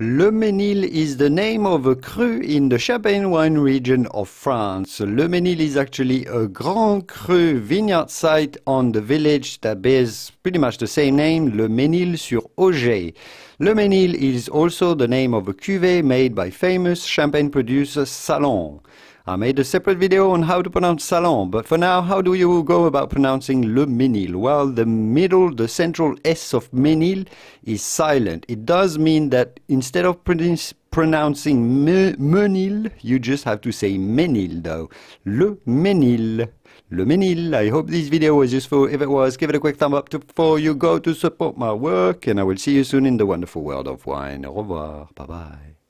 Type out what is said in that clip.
Le Mesnil is the name of a cru in the Champagne wine region of France. Le Mesnil is actually a Grand Cru vineyard site on the village that bears pretty much the same name, Le Mesnil-sur-Oger. Le Mesnil is also the name of a cuvée made by famous champagne producer Salon. I made a separate video on how to pronounce Salon, but for now, how do you go about pronouncing Le Mesnil? Well, the middle, the central S of Mesnil is silent. It does mean that instead of pronouncing Menil, you just have to say Menil though. Le Mesnil. Le Mesnil. I hope this video was useful. If it was, give it a quick thumb up before you go to support my work, and I will see you soon in the wonderful world of wine. Au revoir. Bye bye.